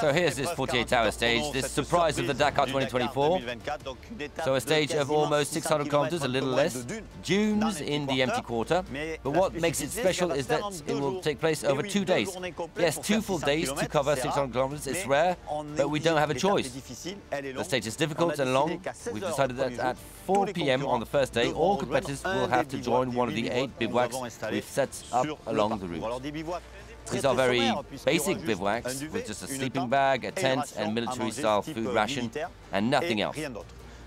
So here's this 48-hour stage, this surprise of the Dakar 2024. So a stage of almost 600 kilometers, a little less, dunes in the empty quarter. But what makes it special is that it will take place over two days. Yes, two full days to cover 600 kilometers. It's rare, but we don't have a choice. The stage is difficult and long. We've decided that at 4 p.m. on the first day, all competitors will have to join one of the eight bivouacs we've set up along the route. These are very basic bivouacs with just a sleeping bag, a tent and military-style food ration and nothing else.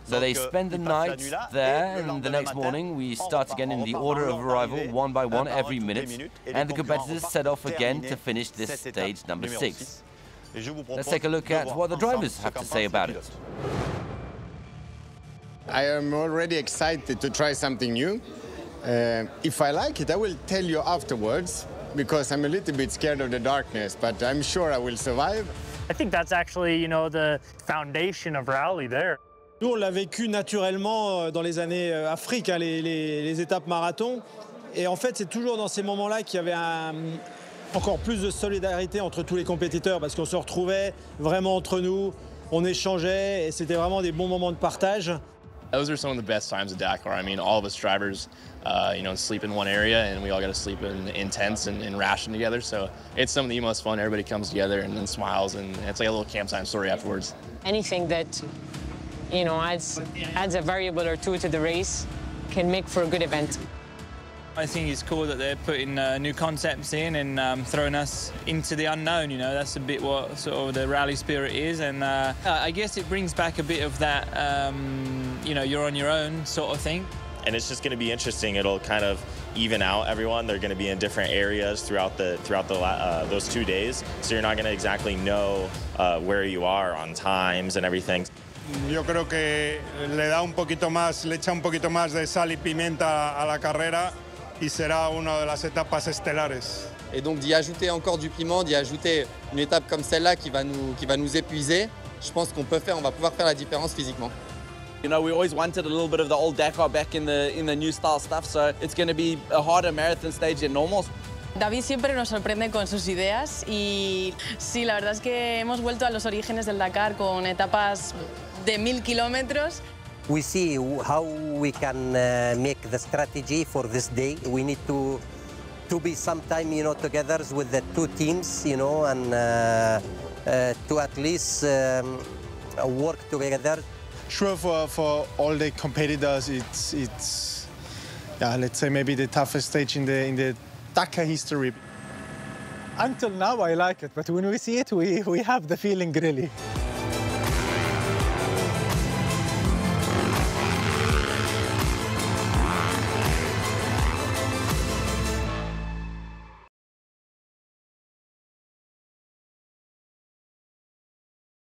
So they spend the night there and the next morning we start again in the order of arrival one by one every minute and the competitors set off again to finish this stage number six. Let's take a look at what the drivers have to say about it. I am already excited to try something new. Uh, if I like it, I will tell you afterwards because I'm a little bit scared of the darkness, but I'm sure I will survive. I think that's actually, you know, the foundation of rally there. Nous, on l'a vécu naturellement euh, dans les années euh, Afrique, hein, les, les, les, étapes marathon. Et en fait, c'est toujours dans ces moments-là qu'il y avait un, encore plus de solidarité entre tous les compétiteurs parce qu'on se retrouvait vraiment entre nous, on échangeait et c'était vraiment des bons moments de partage. Those are some of the best times of Dakar. I mean, all of us drivers, uh, you know, sleep in one area, and we all got to sleep in, in tents and, ration together. So it's some of the most fun. Everybody comes together and then smiles, and it's like a little camptime story afterwards. Anything that, you know, adds adds a variable or two to the race can make for a good event. I think it's cool that they're putting uh, new concepts in and um, throwing us into the unknown. You know, that's a bit what sort of the rally spirit is, and uh, I guess it brings back a bit of that. Um, you know, you're on your own sort of thing. And it's just going to be interesting. It'll kind of even out everyone. They're going to be in different areas throughout the throughout the uh, those two days, so you're not going to exactly know uh, where you are on times and everything. Yo creo que le da un poquito más, le echa un poquito más de sal y pimienta a la carrera y será una de las etapas estelares. Et donc d'y ajouter encore du piment, d'y ajouter une étape comme celle-là qui va nous qui va nous épuiser, je pense qu'on peut faire, on va pouvoir faire la différence physiquement. You know, we always wanted a little bit of the old Dakar back in the in the new style stuff, so it's going to be a harder marathon stage than normal. David siempre nos sorprende con sus ideas y sí, la verdad es que hemos vuelto a los orígenes del Dakar con etapas de mil kilómetros. We see how we can uh, make the strategy for this day. We need to to be sometime, you know, together with the two teams, you know, and uh, uh, to at least um, work together sure for, for all the competitors it's it's yeah let's say maybe the toughest stage in the in the Dakar history. Until now I like it, but when we see it we, we have the feeling really.